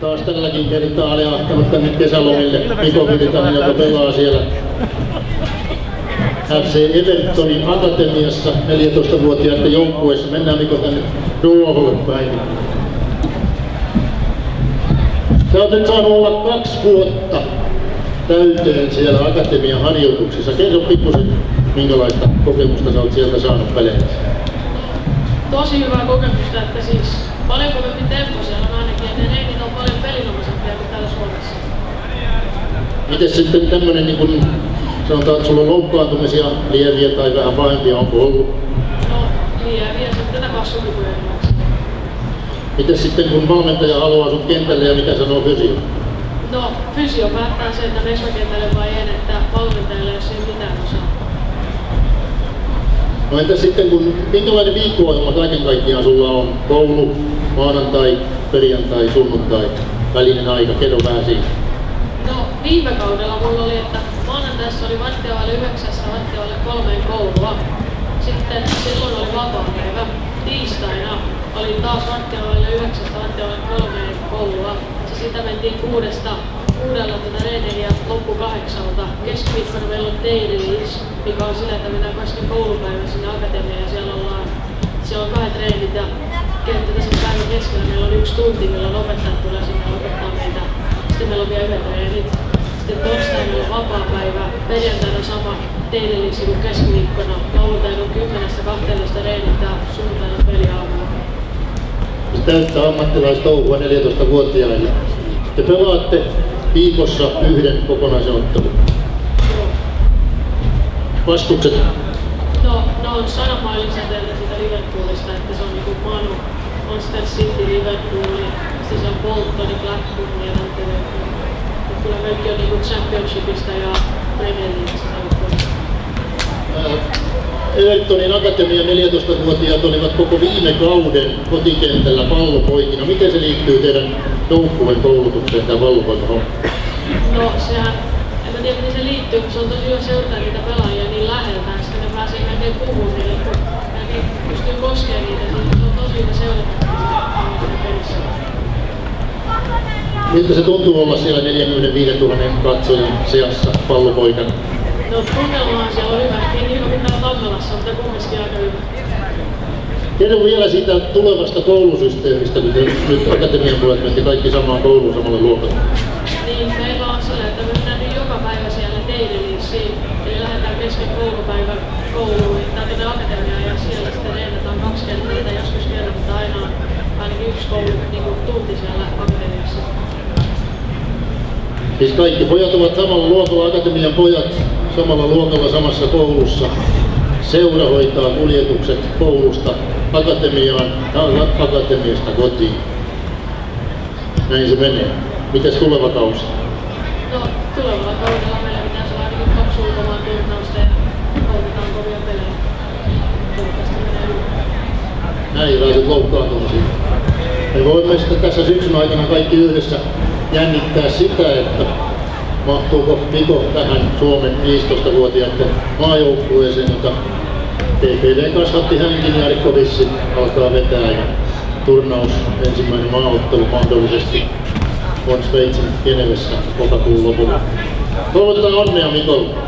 taas tälläkin kertaa oli ahtanut tänne kesälomille Mikko Virtanen, joka pelaa siellä FC Evertonin akatemiassa 14-vuotiaiden joukkueessa. Mennään Mikko tänne Ruoholle päin. Sä oot nyt saanut olla kaksi vuotta täyteen siellä akatemian harjoituksissa. Kerro pikkusen, minkälaista kokemusta sä oot sieltä saanut peleissä. Tosi hyvää kokemusta, että siis paljon kovempi tempo siellä on ainakin, ja ne reenit on paljon pelinomaisempia kuin täällä Suomessa. Miten sitten tämmönen niin kun sanotaan, että sulla on loukkaantumisia lieviä tai vähän pahempia, onko ollut? No, lieviä sitten takas sukupuolella. Miten sitten kun valmentaja haluaa sut kentälle ja mitä sanoo fysio? No, fysio päättää sen, että mesvakentälle vai en, että valmentajalle ei ole mitään osaa. No entä sitten kun, minkälainen viikko kaiken kaikkiaan sulla on? Koulu, maanantai, perjantai, sunnuntai, välinen aika, kerro vähän siitä. Viime kaudella mulla oli, että maanantaissa oli Vartiovalle yhdeksässä Vartiovalle kolmeen koulua. Sitten silloin oli vapaa-päivä. Tiistaina oli taas Vartiovalle yhdeksästä Vartiovalle kolmeen koulua. Ja sitä mentiin kuudesta kuudella tätä reeneriä loppu kahdeksalta. Keskiviikkona meillä on Dailies, mikä on sillä, että mennään myöskin koulupäivä sinne akatemiaan ja siellä ollaan, siellä on kahdet treenit ja sen päivän keskellä meillä on yksi tunti, milloin opettajat tulee sinne opettaa meitä. Sitten meillä on vielä yhdet treenit. Sitten torstaina on vapaa päivä, perjantaina sama Dailies kuin keskiviikkona. Lauantaina on 10-12 reenit ja sunnuntaina peliaamulla. Se täyttää ammattilaistouhua 14-vuotiaille. Te pelaatte viikossa yhden kokonaisen ottelun. Vastukset, No, ne on sanamailisäteiltä siitä Liverpoolista, että se on niinku Manu, Monster City, Liverpool, se on Bolton, Blackburn ja Nottingham. Kyllä kaikki on niinku Championshipista ja Premier Evertonin akatemian 14-vuotiaat olivat koko viime kauden kotikentällä pallopoikina. Miten se liittyy teidän joukkueen koulutukseen tämä pallopoikahomma? No sehän, en mä tiedä miten se liittyy, mutta se on tosi hyvä seurata niitä pelaajia Miltä se tuntuu olla siellä 45 000 katsojan seassa pallopoikana? No tunnelmahan siellä on hyvä, ei niin kuin täällä Tammelassa, mutta kumminkin aika hyvä. Kerro vielä siitä tulevasta koulusysteemistä, kun te nyt akatemian puolet menette kaikki samaan kouluun samalle luokalle. Niin meillä on sillä, että me mennään joka päivä siellä Dailiesiin, eli lähdetään kesken koulupäivän kouluun tai tänne akatemiaan ja siellä sitten reenataan kaksi kertaa joskus kerran, mutta aina on ainakin yksi koulu niin kuin tunti siellä. Siis kaikki pojat ovat samalla luokalla, akatemian pojat samalla luokalla samassa koulussa. Seura hoitaa kuljetukset koulusta akatemiaan, ja akatemiasta kotiin. Näin se menee. Mites tuleva kausi? No tulevalla kaudella meillä pitäisi olla ainakin kaksi ulkomaan turnausta ja koulutetaan kovia pelejä. Näin. Me voimme sitten tässä syksyn aikana kaikki yhdessä jännittää sitä, että mahtuuko Miko tähän Suomen 15-vuotiaiden maajoukkueeseen, jota TPV kasvatti hänkin ja Rikko Vissi alkaa vetää ja turnaus ensimmäinen maaottelu mahdollisesti on Sveitsin Genevessä lokakuun lopulla. Toivotetaan onnea Mikolle.